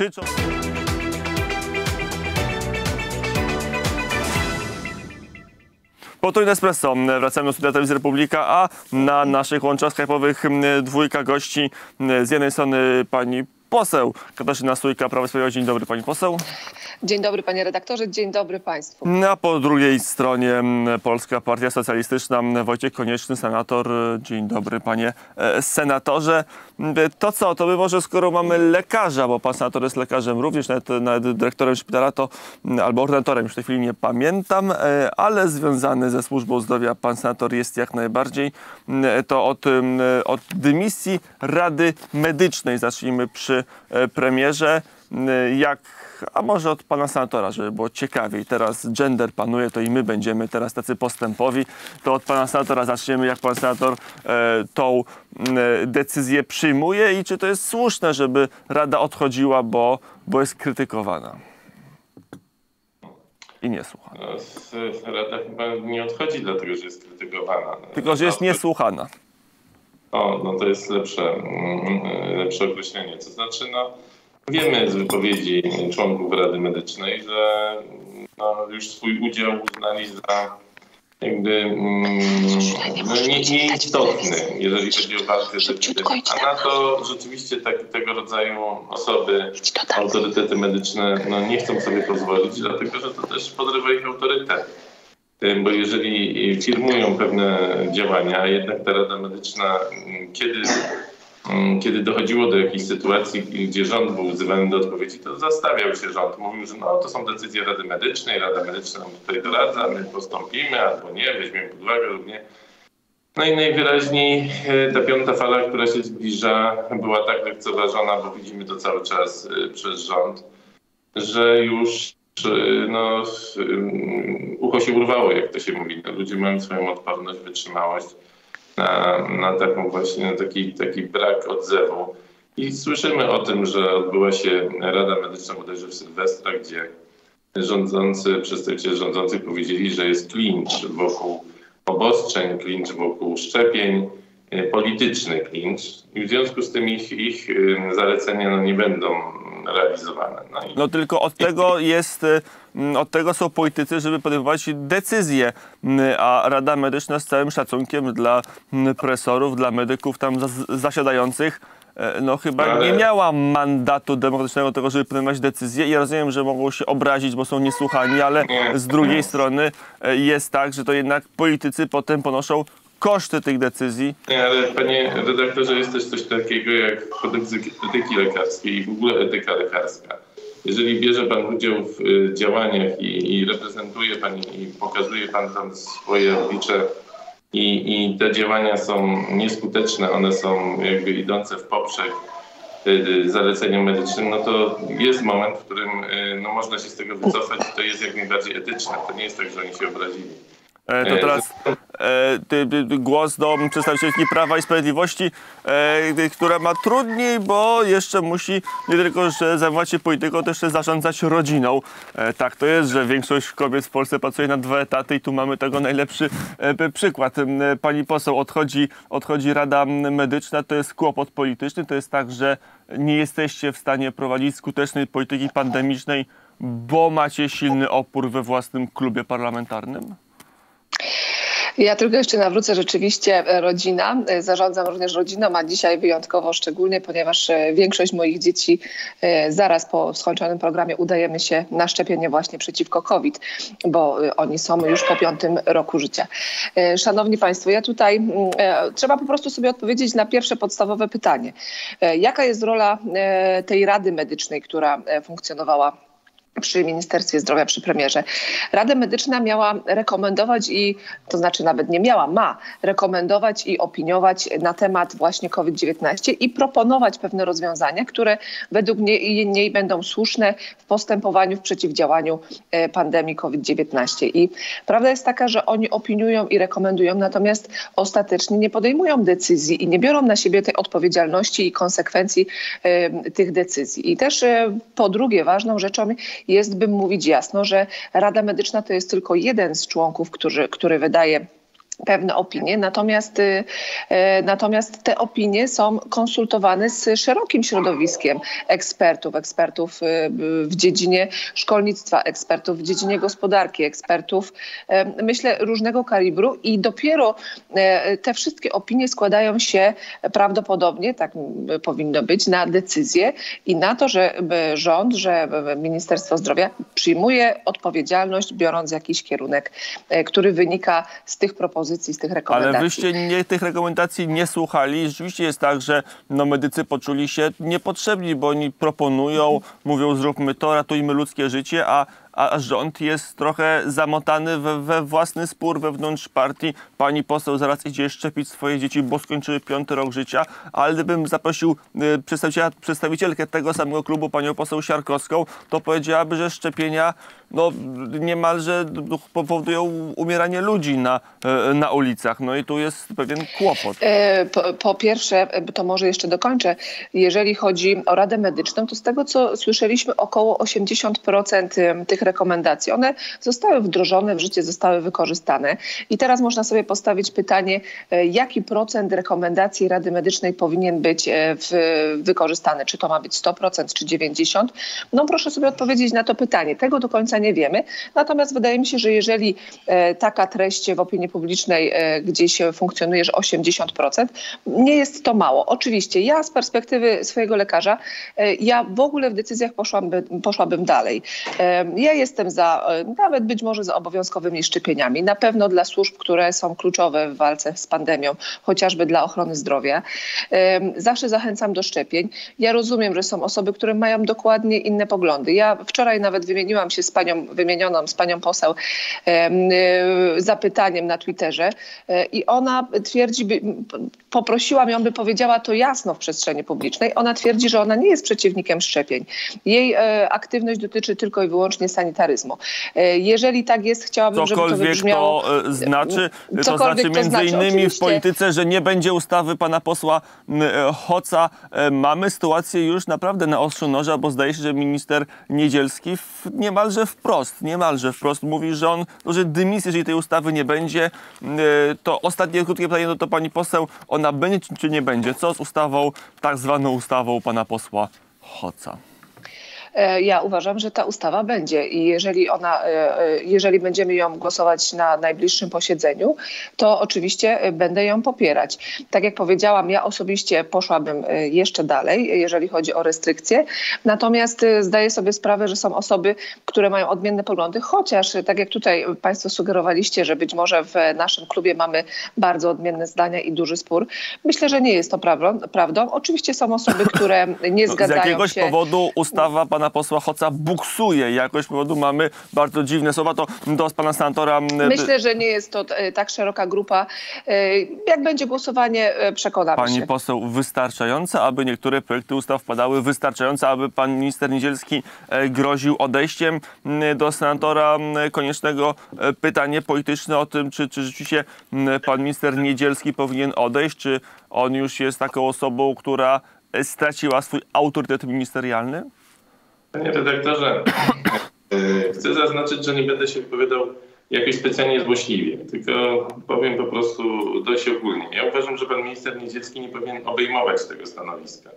tyczą... Potrójne Espresso. Wracamy do studia Telewizji Republika, a na naszych łączach skype'owych dwójka gości. Z jednej strony pani poseł Katarzyna Stójka, Prawo i Sprawiedliwość. Dzień dobry pani poseł. Dzień dobry panie redaktorze, dzień dobry państwu. A po drugiej stronie Polska Partia Socjalistyczna, Wojciech Konieczny, senator. Dzień dobry panie e, senatorze. To co, to by może skoro mamy lekarza, bo pan senator jest lekarzem również, nawet, nawet dyrektorem szpitala, to albo ordynatorem, już w tej chwili nie pamiętam, e, ale związany ze służbą zdrowia pan senator jest jak najbardziej. To od, od dymisji Rady Medycznej zacznijmy przy e, premierze. Mm, Jak a może od pana senatora, żeby było ciekawiej. Teraz gender panuje, to i my będziemy teraz tacy postępowi. To od pana senatora zaczniemy, jak pan senator e, tą e, decyzję przyjmuje i czy to jest słuszne, żeby Rada odchodziła, bo, bo jest krytykowana. I niesłuchana. No, s- Rada chyba nie odchodzi dlatego, że jest krytykowana. Tylko, że jest No, niesłuchana. O, no to jest lepsze, mm, lepsze określenie. To znaczy, no, wiemy z wypowiedzi członków Rady Medycznej, że no, już swój udział uznali za jakby mm, no, nie, nieistotny, jeżeli chodzi o walkę z epidemią. A na to rzeczywiście tak, tego rodzaju osoby, autorytety medyczne no, nie chcą sobie pozwolić, dlatego że to też podrywa ich autorytet. Bo jeżeli firmują pewne działania, jednak ta Rada Medyczna, mm, kiedy, kiedy dochodziło do jakiejś sytuacji, gdzie rząd był wzywany do odpowiedzi, to zastawiał się rząd. Mówił, że no, to są decyzje Rady Medycznej, Rada Medyczna nam tutaj doradza, my postąpimy albo nie, weźmiemy pod uwagę lub nie. No i najwyraźniej e, ta piąta fala, która się zbliża, była tak lekceważona, bo widzimy to cały czas e, przez rząd, że już e, no, ucho się urwało, jak to się mówi. No, ludzie mają swoją odporność, wytrzymałość na, na taką właśnie, na taki, taki brak odzewu. I słyszymy o tym, że odbyła się Rada Medyczna bodajże w Sylwestra, gdzie rządzący, przedstawiciele rządzących powiedzieli, że jest klincz wokół obostrzeń, klincz wokół szczepień, e, polityczny klincz i w związku z tym ich, ich e, zalecenia no, nie będą realizowane. No i No tylko od tego jest, mm, od tego są politycy, żeby podejmować decyzje, Mm, a Rada Medyczna z całym szacunkiem dla mm, profesorów, dla medyków tam zas- zasiadających, e, no chyba Ale- nie miała mandatu demokratycznego tego, żeby podejmować decyzje ja rozumiem, że mogą się obrazić, bo są niesłuchani, ale z drugiej strony e, jest tak, że to jednak politycy potem ponoszą koszty tych decyzji. Nie, ale panie redaktorze, jest też coś takiego jak kodeks etyki lekarskiej i w ogóle etyka lekarska. Jeżeli bierze pan udział w y, działaniach i, i reprezentuje pan i pokazuje pan tam swoje oblicze i, i te działania są nieskuteczne, one są jakby idące w poprzek y, y, zaleceniom medycznym, no to jest moment, w którym no, można się z tego wycofać i to jest jak najbardziej etyczne. To nie jest tak, że oni się obrazili. E, To E, teraz głos do przedstawicielki Prawa i Sprawiedliwości, e, która ma trudniej, bo jeszcze musi nie tylko że zajmować się polityką, też jeszcze zarządzać rodziną. E, tak to jest, że większość kobiet w Polsce pracuje na dwa etaty i tu mamy tego najlepszy e, przykład. E, Pani poseł, odchodzi, odchodzi Rada Medyczna, to jest kłopot polityczny, to jest tak, że nie jesteście w stanie prowadzić skutecznej polityki pandemicznej, bo macie silny opór we własnym klubie parlamentarnym? Ja tylko jeszcze nawrócę rzeczywiście e, rodzina. E, Zarządzam również rodziną, a dzisiaj wyjątkowo szczególnie, ponieważ e, większość moich dzieci zaraz po skończonym programie udajemy się na szczepienie właśnie przeciwko COVID, bo oni są już po piątym roku życia. Szanowni Państwo, ja tutaj trzeba po prostu sobie odpowiedzieć na pierwsze podstawowe pytanie. Jaka jest rola tej Rady Medycznej, która funkcjonowała przy Ministerstwie Zdrowia, przy premierze. Rada Medyczna miała rekomendować i, to znaczy nawet nie miała, ma rekomendować i opiniować na temat właśnie COVID-19 i proponować pewne rozwiązania, które według niej, niej będą słuszne w postępowaniu, w przeciwdziałaniu e, pandemii COVID-19. I prawda jest taka, że oni opiniują i rekomendują, natomiast ostatecznie nie podejmują decyzji i nie biorą na siebie tej odpowiedzialności i konsekwencji e, tych decyzji. I też e, po drugie ważną rzeczą jest, bym mówić jasno, że Rada Medyczna to jest tylko jeden z członków, który, który wydaje pewne opinie, natomiast, y, e, natomiast te opinie są konsultowane z szerokim środowiskiem ekspertów, ekspertów y, w dziedzinie szkolnictwa, ekspertów w dziedzinie gospodarki, ekspertów e, myślę różnego kalibru i dopiero e, te wszystkie opinie składają się prawdopodobnie, tak powinno być, na decyzję i na to, że rząd, że Ministerstwo Zdrowia przyjmuje odpowiedzialność, biorąc jakiś kierunek, który wynika z tych propozycji propozycji, z tych rekomendacji. Ale wyście nie, tych rekomendacji nie słuchali. Rzeczywiście jest tak, że no, medycy poczuli się niepotrzebni, bo oni proponują, mówią zróbmy to, ratujmy ludzkie życie, a a rząd jest trochę zamotany we, we, własny spór wewnątrz partii. Pani poseł zaraz idzie szczepić swoje dzieci, bo skończyły piąty rok życia, ale gdybym zaprosił y, przedstawicielkę tego samego klubu, panią poseł Siarkowską, to powiedziałaby, że szczepienia no, niemalże powodują umieranie ludzi na, y, na ulicach. No i tu jest pewien kłopot. E, po, po pierwsze, to może jeszcze dokończę, jeżeli chodzi o Radę Medyczną, to z tego co słyszeliśmy około 80% tych rekomendacji. One zostały wdrożone w życie, zostały wykorzystane. I teraz można sobie postawić pytanie, e, jaki procent rekomendacji Rady Medycznej powinien być e, w, wykorzystany? Czy to ma być 100% czy 90%? No proszę sobie odpowiedzieć na to pytanie. Tego do końca nie wiemy. Natomiast wydaje mi się, że jeżeli e, taka treść w opinii publicznej gdzieś funkcjonuje, że 80%, nie jest to mało. Oczywiście ja z perspektywy swojego lekarza, ja w ogóle w decyzjach poszłabym, poszłabym dalej. Ja jestem za, e, nawet być może za obowiązkowymi szczepieniami. Na pewno dla służb, które są kluczowe w walce z pandemią, chociażby dla ochrony zdrowia. Zawsze zachęcam do szczepień. Ja rozumiem, że są osoby, które mają dokładnie inne poglądy. Ja wczoraj nawet wymieniłam się z panią, wymienioną z panią poseł e, zapytaniem na Twitterze e, i ona twierdzi, by, poprosiłam ją, by powiedziała to jasno w przestrzeni publicznej. Ona twierdzi, że ona nie jest przeciwnikiem szczepień. Jej aktywność dotyczy tylko i wyłącznie sanitaryzmu. E, jeżeli tak jest, chciałabym, żeby to wybrzmiało... to e, znaczy, to znaczy między znaczy, innymi oczywiście. w polityce, że nie będzie ustawy pana posła e, Hoca. Mamy sytuację już naprawdę na ostrzu noża, bo zdaje się, że minister Niedzielski niemalże wprost, niemalże wprost mówi, że on, że dymisji, jeżeli tej ustawy nie będzie, to ostatnie krótkie pytanie do to pani poseł, ona będzie czy nie będzie? Co z ustawą, tak zwaną ustawą pana posła Hoca? E, ja uważam, że ta ustawa będzie i jeżeli ona, e, e, jeżeli będziemy ją głosować na najbliższym posiedzeniu, to oczywiście będę ją popierać. Tak jak powiedziałam, ja osobiście poszłabym jeszcze dalej, jeżeli chodzi o restrykcje. Natomiast zdaję sobie sprawę, że są osoby, które mają odmienne poglądy, chociaż tak jak tutaj Państwo sugerowaliście, że być może w naszym klubie mamy bardzo odmienne zdania i duży spór. Myślę, że nie jest to prawdą. prawdą. Oczywiście są osoby, które nie no, zgadzają się. Z jakiegoś się... powodu ustawa pana posła Hoca buksuje. Jakoś powodu mamy bardzo dziwne słowa. To do pana senatora... Myślę, że nie jest to e, tak szeroka grupa. E, jak będzie głosowanie, e, przekonamy Pani się. poseł, wystarczające, aby niektóre projekty ustaw wpadały, wystarczające, aby pan minister Niedzielski groził odejściem do senatora koniecznego pytanie polityczne o tym, czy, czy rzeczywiście pan minister Niedzielski powinien odejść, czy on już jest taką osobą, która straciła swój autorytet ministerialny? Panie redaktorze, e, chcę zaznaczyć, że nie będę się wypowiadał jakoś specjalnie złośliwie, tylko powiem po prostu dość ogólnie. Ja uważam, że pan minister Niedzielski nie powinien obejmować tego stanowiska.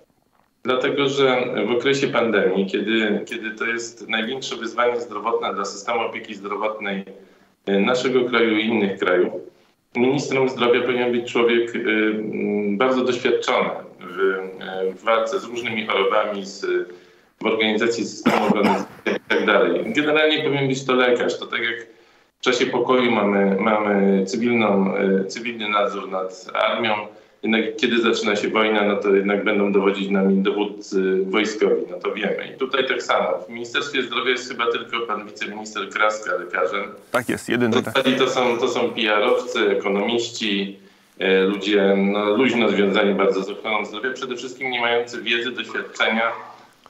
Dlatego, że w okresie pandemii, kiedy, kiedy to jest największe wyzwanie zdrowotne dla systemu opieki zdrowotnej e, naszego kraju i innych krajów, ministrem zdrowia powinien być człowiek e, bardzo doświadczony w, w walce z różnymi chorobami, z w organizacji systemu obrony i tak dalej. Generalnie powinien być to lekarz. To tak jak w czasie pokoju mamy, mamy cywilną, e, cywilny nadzór nad armią, jednak kiedy zaczyna się wojna, no to jednak będą dowodzić nami dowódcy wojskowi, no to wiemy. I tutaj tak samo. W Ministerstwie Zdrowia jest chyba tylko pan wiceminister Kraska lekarzem. Tak jest, jedyny. Tak. To są, to są PR-owcy, ekonomiści, e, ludzie no, luźno związani bardzo z ochroną zdrowia, przede wszystkim nie mający wiedzy, doświadczenia,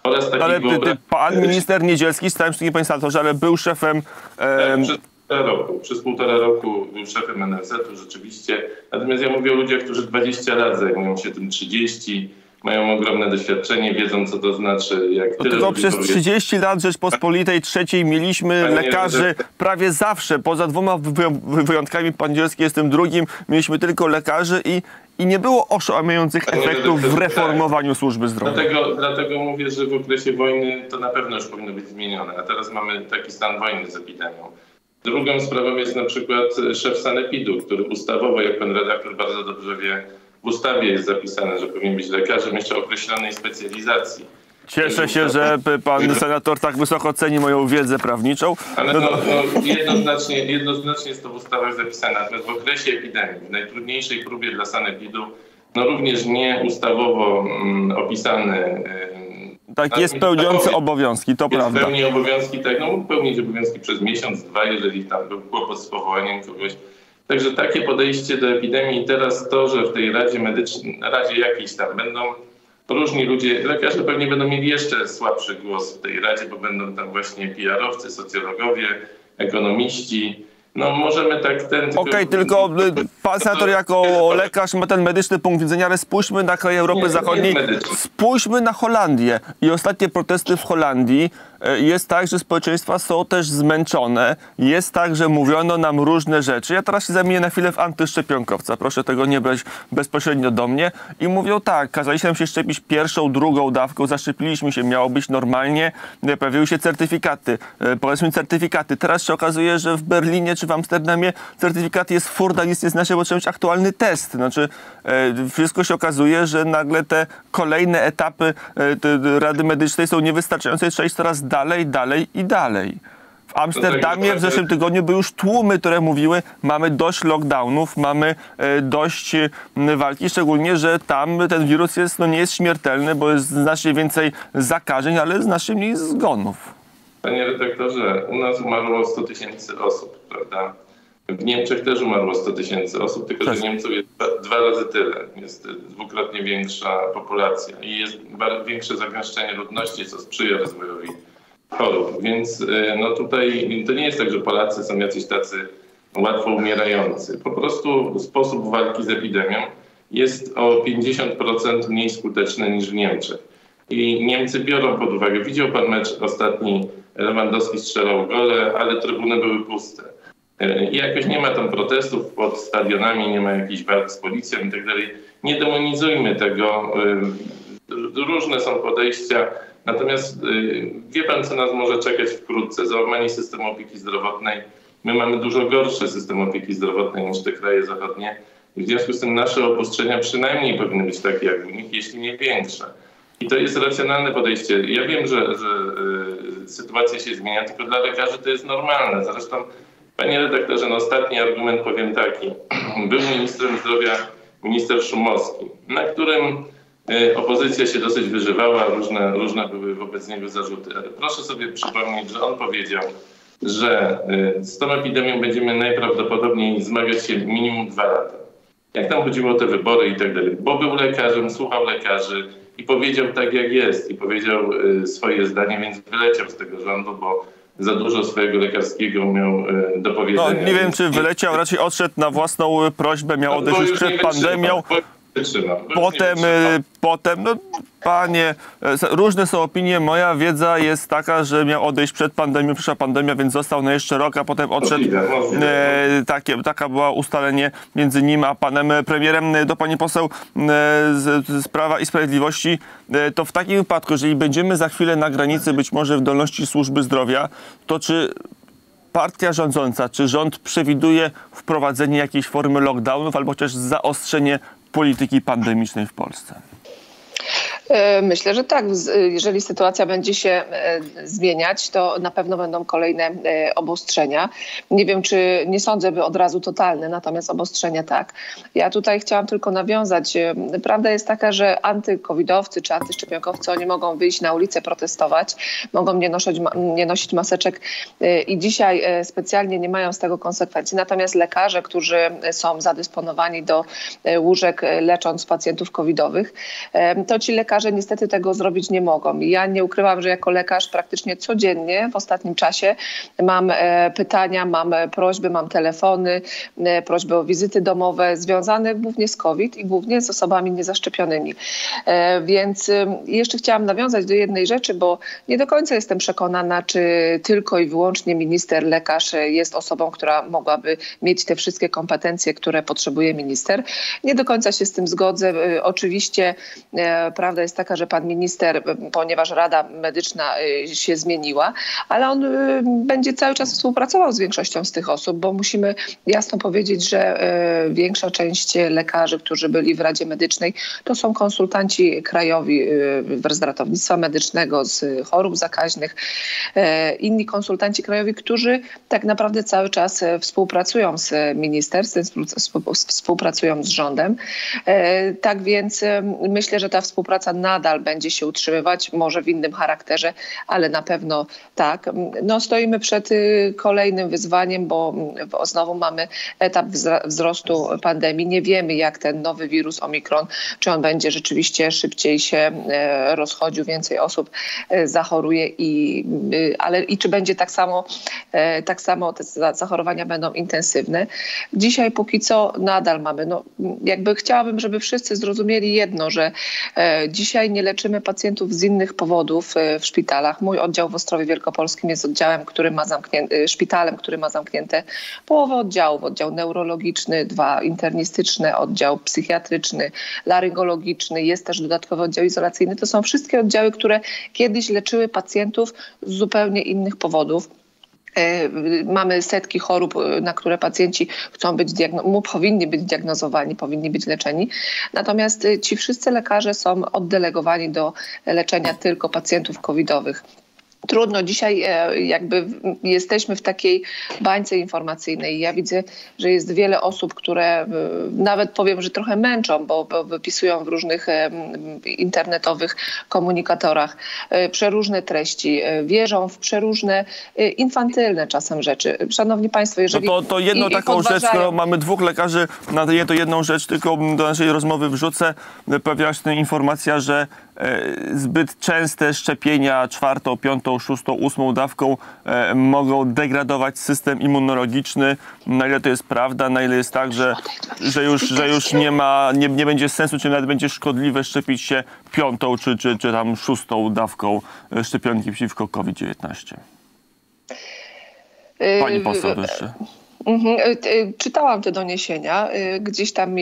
oraz ale ty, ty, pan minister Niedzielski, z całym panie senatorze, ale był szefem... E... Przez półtora roku. Przez półtora roku był szefem NFZ-u rzeczywiście. Natomiast ja mówię o ludziach, którzy 20 lat zajmują się tym 30, mają ogromne doświadczenie, wiedzą co to znaczy. Jak tyle tylko przez powie- 30 lat Rzeczpospolitej trzeciej mieliśmy Panie lekarzy prawie zawsze, poza dwoma wy- wy- wyjątkami, pan Dzielski jest tym drugim, mieliśmy tylko lekarzy i, i nie było oszałamiających Panie efektów w redaktorze, reformowaniu służby zdrowia. Dlatego, dlatego mówię, że w okresie wojny to na pewno już powinno być zmienione, a teraz mamy taki stan wojny z epidemią. Drugą sprawą jest na przykład szef Sanepidu, który ustawowo, jak pan redaktor bardzo dobrze wie, w ustawie jest zapisane, że powinien być lekarzem jeszcze określonej specjalizacji. Cieszę się, że p- pan senator tak wysoko ceni moją wiedzę prawniczą. Ale no, no, jednoznacznie, jednoznacznie jest to w ustawach zapisane. Natomiast w okresie epidemii, w najtrudniejszej próbie dla sanepidu, no również nie ustawowo mm, opisany. ym, Tak ale jest nie pełniący obowiązki, to jest prawda. pełni obowiązki, tak, no mógł pełnić obowiązki przez miesiąc, dwa, jeżeli tam był kłopot z powołaniem kogoś. Także takie podejście do epidemii teraz to, że w tej Radzie Medycznej, Radzie jakiejś tam będą różni ludzie, lekarze pewnie będą mieli jeszcze słabszy głos w tej Radzie, bo będą tam właśnie PR-owcy, socjologowie, ekonomiści. No możemy tak ten... Okej, tylko y, pan senator jako lekarz ma ten medyczny punkt widzenia, ale spójrzmy na kraje Europy Nie, nie Zachodniej, medyczny. spójrzmy na Holandię i ostatnie protesty w Holandii. E, Jest tak, że społeczeństwa są też zmęczone, jest tak, że mówiono nam różne rzeczy. Ja teraz się zamienię na chwilę w antyszczepionkowca, proszę tego nie brać bezpośrednio do mnie. I mówią tak, kazaliśmy nam się szczepić pierwszą, drugą dawką, zaszczepiliśmy się, miało być normalnie, pojawiły się certyfikaty, e, powiedzmy certyfikaty. Teraz się okazuje, że w Berlinie czy w Amsterdamie certyfikat jest furda, nic nie znaczy, bo trzeba mieć aktualny test. Znaczy, e, wszystko się okazuje, że nagle te kolejne etapy Rady Medycznej są niewystarczające, trzeba iść coraz dalej, dalej i dalej. W Amsterdamie w zeszłym tygodniu były już tłumy, które mówiły, mamy dość lockdownów, mamy e, dość walki, szczególnie, że tam ten wirus jest, no nie jest śmiertelny, bo jest znacznie więcej zakażeń, ale znacznie mniej zgonów. Panie redaktorze, u nas umarło 100 tysięcy osób, prawda? W Niemczech też umarło 100 tysięcy osób, tylko Tak. że Niemców jest dwa, dwa razy tyle. Jest dwukrotnie większa populacja i jest większe zagęszczenie ludności, co sprzyja rozwojowi chorób. Więc y, no tutaj to nie jest tak, że Polacy są jacyś tacy łatwo umierający. Po prostu sposób walki z epidemią jest o 50% mniej skuteczny niż w Niemczech. I Niemcy biorą pod uwagę, widział pan mecz ostatni, Lewandowski strzelał gole, ale trybuny były puste. E, I jakoś nie ma tam protestów pod stadionami, nie ma jakichś walk z policją i tak dalej. Nie demonizujmy tego. y, Różne są podejścia. Natomiast y, wie pan, co nas może czekać wkrótce? Załamanie systemu opieki zdrowotnej. My mamy dużo gorszy system opieki zdrowotnej niż te kraje zachodnie. W związku z tym nasze obostrzenia przynajmniej powinny być takie jak u nich, jeśli nie większe. I to jest racjonalne podejście. Ja wiem, że, że y, sytuacja się zmienia, tylko dla lekarzy to jest normalne. Zresztą, panie redaktorze, no ostatni argument powiem taki. Był ministrem zdrowia minister Szumowski, na którym opozycja się dosyć wyżywała, różne, różne były wobec niego zarzuty. Ale proszę sobie przypomnieć, że on powiedział, że y, z tą epidemią będziemy najprawdopodobniej zmagać się minimum dwa lata. Jak tam chodziło o te wybory i tak dalej. Bo był lekarzem, słuchał lekarzy i powiedział tak jak jest i powiedział y, swoje zdanie, więc wyleciał z tego rządu, bo za dużo swojego lekarskiego miał do No, powiedzenia. nie wiem, czy wyleciał, raczej odszedł na własną prośbę, miał No, odejść już przed pandemią. Nie Potem, potem, no panie, e, różne są opinie. Moja wiedza jest taka, że miał odejść przed pandemią, przyszła pandemia, więc został na jeszcze rok, a potem odszedł. E, takie, taka była ustalenie między nim a panem premierem. E, Do pani poseł e, z, z Prawa i Sprawiedliwości. E, to w takim wypadku, jeżeli będziemy za chwilę na granicy być może w dolności służby zdrowia, to czy partia rządząca, czy rząd przewiduje wprowadzenie jakiejś formy lockdownów albo chociaż zaostrzenie polityki pandemicznej w Polsce? E, Myślę, że tak. Jeżeli sytuacja będzie się e, zmieniać, to na pewno będą kolejne e, obostrzenia. Nie wiem, czy nie sądzę, by od razu totalne, natomiast obostrzenia tak. Ja tutaj chciałam tylko nawiązać. Prawda jest taka, że antykowidowcy czy antyszczepionkowcy, oni mogą wyjść na ulicę protestować, mogą nie nosić, nie nosić maseczek i dzisiaj specjalnie nie mają z tego konsekwencji. Natomiast lekarze, którzy są zadysponowani do łóżek lecząc pacjentów covidowych, to ci lekarze lekarze niestety tego zrobić nie mogą. Ja nie ukrywam, że jako lekarz praktycznie codziennie w ostatnim czasie mam pytania, mam prośby, mam telefony, prośby o wizyty domowe związane głównie z COVID i głównie z osobami niezaszczepionymi. Więc jeszcze chciałam nawiązać do jednej rzeczy, bo nie do końca jestem przekonana, czy tylko i wyłącznie minister, lekarz jest osobą, która mogłaby mieć te wszystkie kompetencje, które potrzebuje minister. Nie do końca się z tym zgodzę. Oczywiście prawda jest taka, że pan minister, ponieważ Rada Medyczna się zmieniła, ale on będzie cały czas współpracował z większością z tych osób, bo musimy jasno powiedzieć, że większa część lekarzy, którzy byli w Radzie Medycznej, to są konsultanci krajowi z ratownictwa medycznego, z chorób zakaźnych, inni konsultanci krajowi, którzy tak naprawdę cały czas współpracują z ministerstwem, współpracują z rządem. Tak więc myślę, że ta współpraca nadal będzie się utrzymywać, może w innym charakterze, ale na pewno tak. No, stoimy przed kolejnym wyzwaniem, bo znowu mamy etap wzrostu pandemii. Nie wiemy, jak ten nowy wirus Omikron, czy on będzie rzeczywiście szybciej się rozchodził, więcej osób zachoruje, i, ale i czy będzie tak samo, tak samo te zachorowania będą intensywne. Dzisiaj póki co nadal mamy, no jakby chciałabym, żeby wszyscy zrozumieli jedno, że dzisiaj nie leczymy pacjentów z innych powodów w szpitalach. Mój oddział w Ostrowie Wielkopolskim jest oddziałem, który ma zamknięte, szpitalem, który ma zamknięte połowę oddziałów. Oddział neurologiczny, dwa internistyczne, oddział psychiatryczny, laryngologiczny, jest też dodatkowy oddział izolacyjny. To są wszystkie oddziały, które kiedyś leczyły pacjentów z zupełnie innych powodów. Mamy setki chorób, na które pacjenci chcą być powinni być diagnozowani, powinni być leczeni. Natomiast ci wszyscy lekarze są oddelegowani do leczenia tylko pacjentów covidowych. Trudno. Dzisiaj jakby jesteśmy w takiej bańce informacyjnej. Ja widzę, że jest wiele osób, które nawet powiem, że trochę męczą, bo, bo wypisują w różnych internetowych komunikatorach przeróżne treści, wierzą w przeróżne infantylne czasem rzeczy. Szanowni Państwo, jeżeli... No to, to jedną i, taką rzecz, skoro mamy dwóch lekarzy, na to jedną rzecz tylko do naszej rozmowy wrzucę. Pojawiła się informacja, że zbyt częste szczepienia czwartą, piątą, szóstą, ósmą dawką e, mogą degradować system immunologiczny. Na ile to jest prawda, na ile jest tak, że, że, już, że już nie ma, nie, nie będzie sensu, czy nawet będzie szkodliwe szczepić się piątą czy, czy, czy tam szóstą dawką szczepionki przeciwko COVID-19. Pani poseł jeszcze. Mhm. Czytałam te doniesienia, gdzieś tam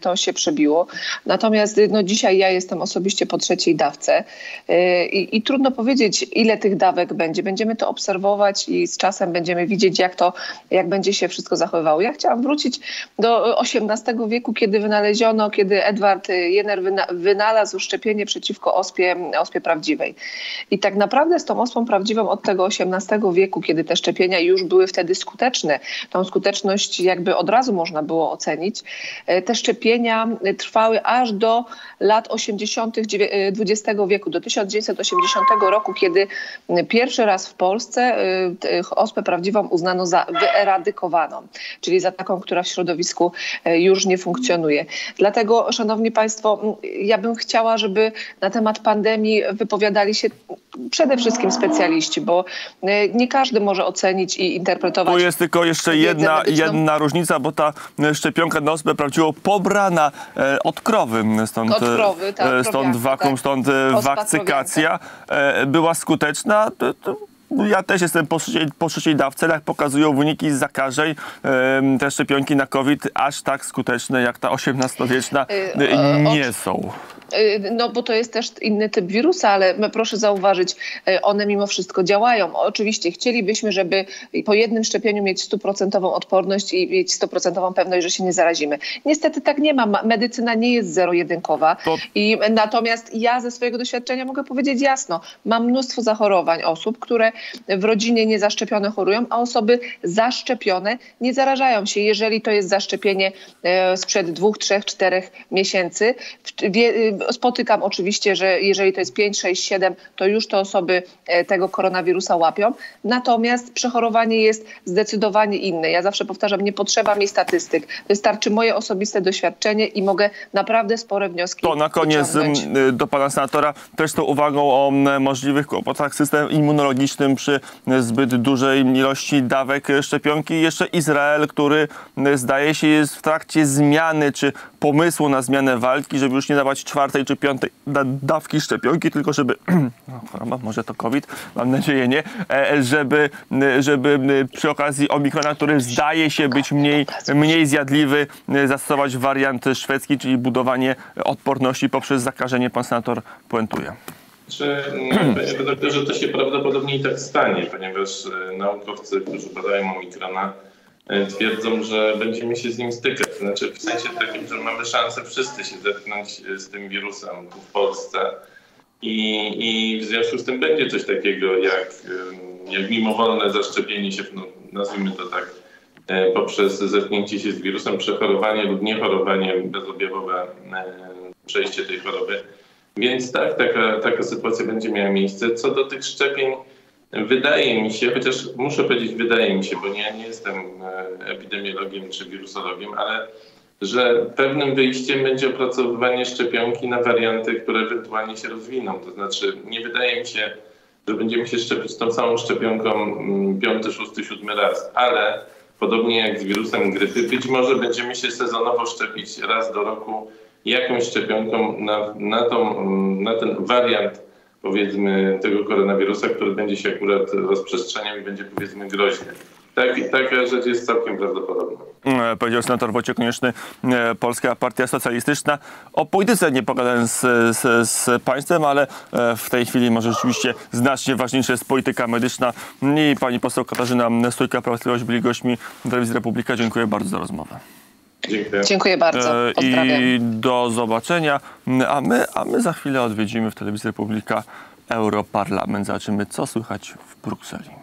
to się przebiło. Natomiast no, dzisiaj ja jestem osobiście po trzeciej dawce I, i, trudno powiedzieć, ile tych dawek będzie. Będziemy to obserwować i z czasem będziemy widzieć, jak to, jak będzie się wszystko zachowywało. Ja chciałam wrócić do XVIII wieku, kiedy wynaleziono, kiedy Edward Jenner wynalazł szczepienie przeciwko ospie, ospie prawdziwej. I tak naprawdę z tą ospą prawdziwą od tego XVIII wieku, kiedy te szczepienia już były wtedy skuteczne, tą skuteczność jakby od razu można było ocenić. Te szczepienia trwały aż do lat 80. XX wieku, do 1980 roku, kiedy pierwszy raz w Polsce ospę prawdziwą uznano za wyeradykowaną, czyli za taką, która w środowisku już nie funkcjonuje. Dlatego, szanowni państwo, ja bym chciała, żeby na temat pandemii wypowiadali się przede wszystkim specjaliści, bo nie każdy może ocenić i interpretować. Tu jest tylko jeszcze jedna, jedna różnica, bo ta szczepionka na ospę prawdziwą pobrana e, od krowy, stąd, od krowy, tak, e, stąd wakum, tak. stąd wakcykacja była skuteczna. Ja też jestem po trzeciej, po trzeciej dawce, jak pokazują wyniki z zakażeń, te szczepionki na COVID aż tak skuteczne jak ta XVIII-wieczna nie są. No bo to jest też inny typ wirusa, ale proszę zauważyć, one mimo wszystko działają. Oczywiście chcielibyśmy, żeby po jednym szczepieniu mieć stuprocentową odporność i mieć stuprocentową pewność, że się nie zarazimy. Niestety tak nie ma. Medycyna nie jest zero-jedynkowa. To... I natomiast ja ze swojego doświadczenia mogę powiedzieć jasno, mam mnóstwo zachorowań osób, które w rodzinie niezaszczepione chorują, a osoby zaszczepione nie zarażają się, jeżeli to jest zaszczepienie sprzed dwóch, trzech, czterech miesięcy spotykam oczywiście, że jeżeli to jest 5, 6, 7, to już te osoby e, tego koronawirusa łapią. Natomiast przechorowanie jest zdecydowanie inne. Ja zawsze powtarzam, nie potrzeba mi statystyk. Wystarczy moje osobiste doświadczenie i mogę naprawdę spore wnioski To na koniec wyciągnąć. do pana senatora też tą uwagą o możliwych kłopotach z systemem immunologicznym przy zbyt dużej ilości dawek szczepionki. Jeszcze Izrael, który zdaje się jest w trakcie zmiany czy pomysłu na zmianę walki, żeby już nie dawać czwartej czy piątej da dawki szczepionki, tylko żeby, no, choroba, może to COVID, mam nadzieję nie, e, żeby, m, żeby m, przy okazji Omikrona, który zdaje się być mniej, mniej zjadliwy, y, zastosować wariant szwedzki, czyli budowanie odporności poprzez zakażenie. Pan senator puentuje. Czy, mm, panie redaktorze, to się prawdopodobnie i tak stanie, ponieważ e, naukowcy, którzy badają omikrona, e, twierdzą, że będziemy się z nim stykać. Znaczy w sensie takim, że mamy szansę wszyscy się zetknąć e, z tym wirusem tu w Polsce. I, I w związku z tym będzie coś takiego jak, jak mimowolne zaszczepienie się, no, nazwijmy to tak, e, poprzez zetknięcie się z wirusem, przechorowanie lub niechorowanie, bezobjawowe e, przejście tej choroby. Więc tak, taka, taka sytuacja będzie miała miejsce. Co do tych szczepień, wydaje mi się, chociaż muszę powiedzieć wydaje mi się, bo nie, nie jestem e, epidemiologiem czy wirusologiem, ale że pewnym wyjściem będzie opracowywanie szczepionki na warianty, które ewentualnie się rozwiną. To znaczy nie wydaje mi się, że będziemy się szczepić tą samą szczepionką mm, piąty, szósty, siódmy raz, ale podobnie jak z wirusem grypy, być może będziemy się sezonowo szczepić raz do roku jakąś szczepionką na, na, tą, mm, na ten wariant powiedzmy tego koronawirusa, który będzie się akurat rozprzestrzeniał i będzie powiedzmy groźny. Tak, taka rzecz jest całkiem prawdopodobna. E, Powiedział senator Wojciech Konieczny, e, Polska Partia Socjalistyczna. O polityce nie pogadałem z, z, z państwem, ale e, w tej chwili może rzeczywiście znacznie ważniejsza jest polityka medyczna. I pani poseł Katarzyna Stójka, Prawa byli gośćmi Telewizji Republika. Dziękuję bardzo za rozmowę. Dziękuję. Dziękuję bardzo. E, Pozdrawiam. I do zobaczenia. A my, a my za chwilę odwiedzimy w Telewizji Republika Europarlament. Zobaczymy, co słychać w Brukseli.